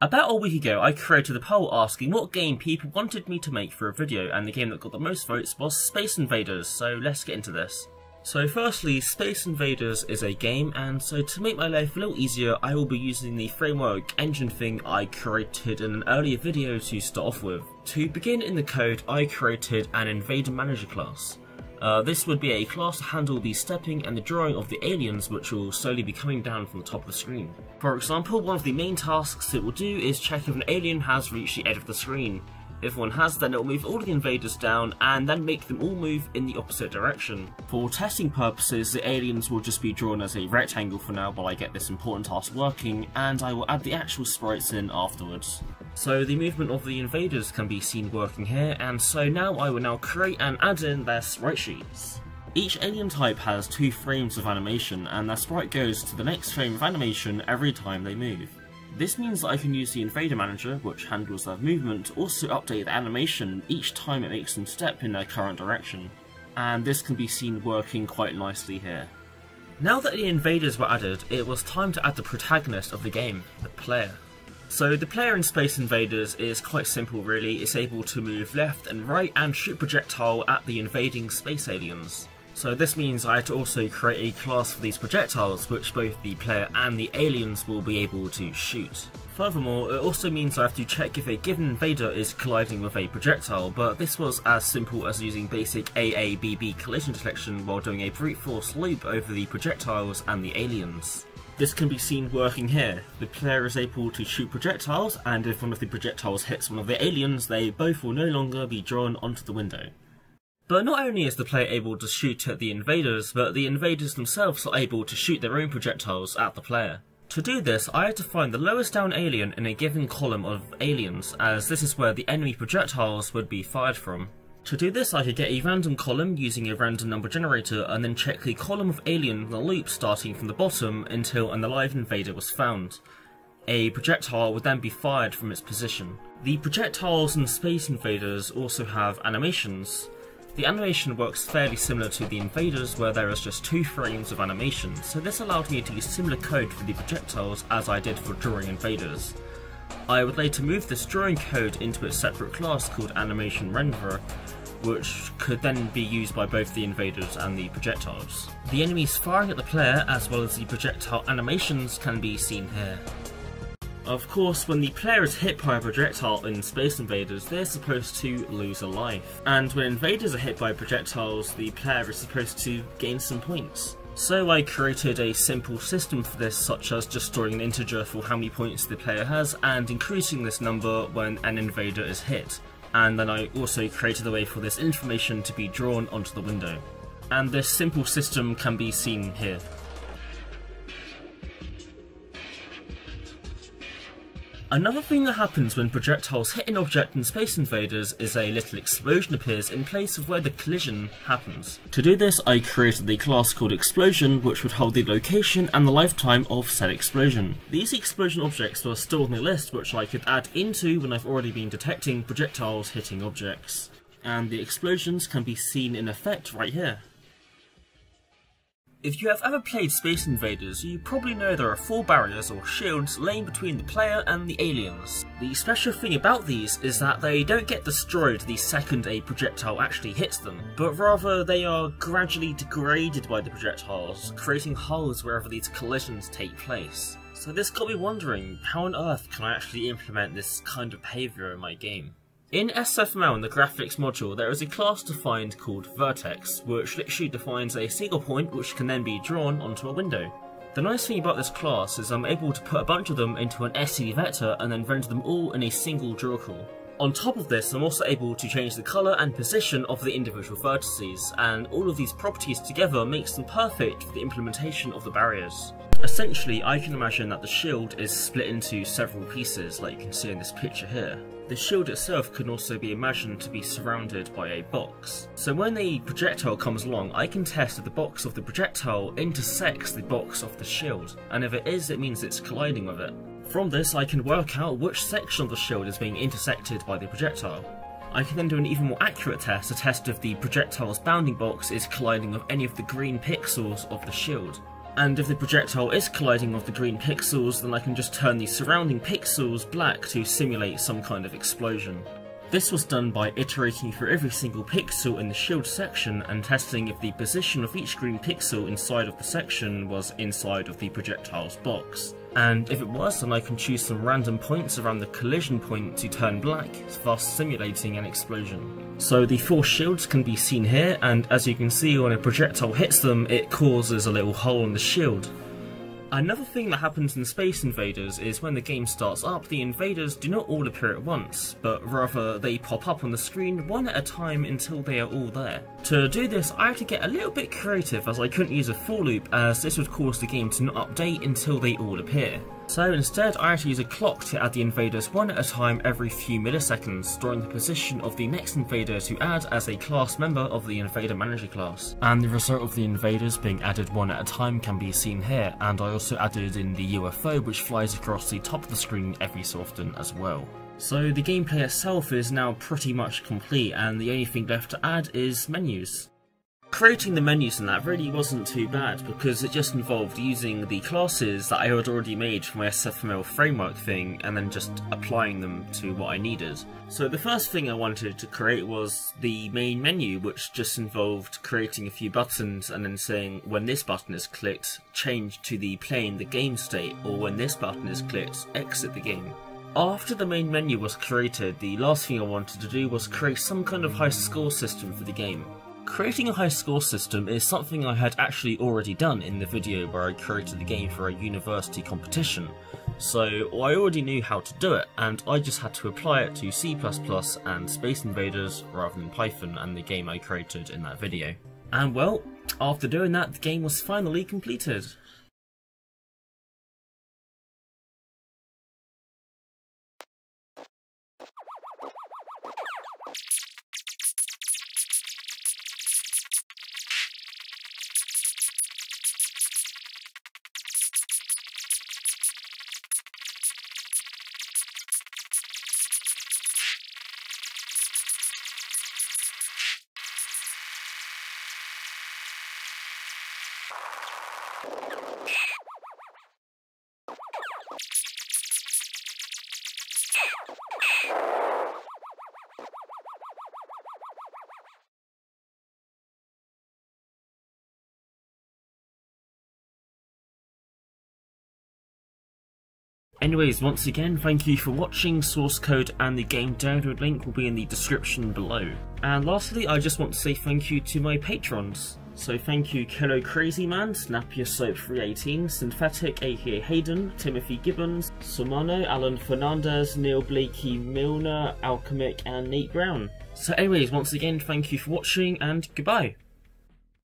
About a week ago, I created a poll asking what game people wanted me to make for a video, and the game that got the most votes was Space Invaders, so let's get into this. So firstly, Space Invaders is a game, and so to make my life a little easier, I will be using the framework engine thing I created in an earlier video to start off with. To begin in the code, I created an Invader Manager class. Uh, this would be a class to handle the stepping and the drawing of the aliens which will slowly be coming down from the top of the screen. For example, one of the main tasks it will do is check if an alien has reached the edge of the screen. If one has, then it will move all the invaders down and then make them all move in the opposite direction. For testing purposes, the aliens will just be drawn as a rectangle for now while I get this important task working, and I will add the actual sprites in afterwards. So the movement of the invaders can be seen working here, and so now I will now create and add in their sprite sheets. Each alien type has two frames of animation, and their sprite goes to the next frame of animation every time they move. This means that I can use the Invader Manager, which handles their movement, to also update the animation each time it makes them step in their current direction. And this can be seen working quite nicely here. Now that the invaders were added, it was time to add the protagonist of the game, the player. So the player in Space Invaders is quite simple really, it's able to move left and right and shoot projectile at the invading space aliens. So this means I had to also create a class for these projectiles which both the player and the aliens will be able to shoot. Furthermore, it also means I have to check if a given invader is colliding with a projectile, but this was as simple as using basic AABB collision detection while doing a brute force loop over the projectiles and the aliens. This can be seen working here. The player is able to shoot projectiles, and if one of the projectiles hits one of the aliens, they both will no longer be drawn onto the window. But not only is the player able to shoot at the invaders, but the invaders themselves are able to shoot their own projectiles at the player. To do this, I had to find the lowest down alien in a given column of aliens, as this is where the enemy projectiles would be fired from. To do this I could get a random column using a random number generator and then check the column of alien in the loop starting from the bottom until an alive invader was found. A projectile would then be fired from its position. The projectiles and space invaders also have animations. The animation works fairly similar to the invaders where there is just two frames of animation, so this allowed me to use similar code for the projectiles as I did for drawing invaders. I would later move this drawing code into a separate class called Animation Renderer, which could then be used by both the invaders and the projectiles. The enemies firing at the player as well as the projectile animations can be seen here. Of course, when the player is hit by a projectile in Space Invaders, they're supposed to lose a life. And when invaders are hit by projectiles, the player is supposed to gain some points. So I created a simple system for this, such as just storing an integer for how many points the player has, and increasing this number when an invader is hit and then I also created a way for this information to be drawn onto the window. And this simple system can be seen here. Another thing that happens when projectiles hit an object in Space Invaders is a little explosion appears in place of where the collision happens. To do this I created the class called Explosion which would hold the location and the lifetime of said explosion. These explosion objects were stored in a list which I could add into when I've already been detecting projectiles hitting objects. And the explosions can be seen in effect right here. If you have ever played Space Invaders, you probably know there are four barriers or shields laying between the player and the aliens. The special thing about these is that they don't get destroyed the second a projectile actually hits them, but rather they are gradually degraded by the projectiles, creating holes wherever these collisions take place. So this got me wondering, how on earth can I actually implement this kind of behaviour in my game? In SFML in the graphics module there is a class defined called vertex, which literally defines a single point which can then be drawn onto a window. The nice thing about this class is I'm able to put a bunch of them into an STD vector and then render them all in a single draw call. On top of this, I'm also able to change the colour and position of the individual vertices, and all of these properties together makes them perfect for the implementation of the barriers. Essentially, I can imagine that the shield is split into several pieces, like you can see in this picture here. The shield itself can also be imagined to be surrounded by a box. So when a projectile comes along, I can test if the box of the projectile intersects the box of the shield, and if it is, it means it's colliding with it. From this, I can work out which section of the shield is being intersected by the projectile. I can then do an even more accurate test to test if the projectile's bounding box is colliding with any of the green pixels of the shield. And if the projectile is colliding with the green pixels, then I can just turn the surrounding pixels black to simulate some kind of explosion. This was done by iterating through every single pixel in the shield section and testing if the position of each green pixel inside of the section was inside of the projectile's box. And if it was, then I can choose some random points around the collision point to turn black, thus simulating an explosion. So the four shields can be seen here, and as you can see when a projectile hits them, it causes a little hole in the shield. Another thing that happens in Space Invaders is when the game starts up, the invaders do not all appear at once, but rather they pop up on the screen one at a time until they are all there. To do this, I had to get a little bit creative as I couldn't use a for loop as this would cause the game to not update until they all appear. So instead I had to use a clock to add the invaders one at a time every few milliseconds, storing the position of the next invader to add as a class member of the invader manager class. And the result of the invaders being added one at a time can be seen here, and I also added in the UFO which flies across the top of the screen every so often as well. So the gameplay itself is now pretty much complete and the only thing left to add is menus. Creating the menus in that really wasn't too bad because it just involved using the classes that I had already made for my SFML framework thing and then just applying them to what I needed. So the first thing I wanted to create was the main menu which just involved creating a few buttons and then saying when this button is clicked change to the playing the game state or when this button is clicked exit the game. After the main menu was created, the last thing I wanted to do was create some kind of high score system for the game. Creating a high score system is something I had actually already done in the video where I created the game for a university competition, so I already knew how to do it, and I just had to apply it to C++ and Space Invaders rather than Python and the game I created in that video. And well, after doing that, the game was finally completed. Anyways, once again, thank you for watching, source code and the game download link will be in the description below. And lastly, I just want to say thank you to my patrons. So thank you Kilo Crazy Man, Snapier Soap 318, Synthetic aka Hayden, Timothy Gibbons, Somano, Alan Fernandez, Neil Blakey Milner, Alchemic and Nate Brown. So anyways, once again, thank you for watching and goodbye.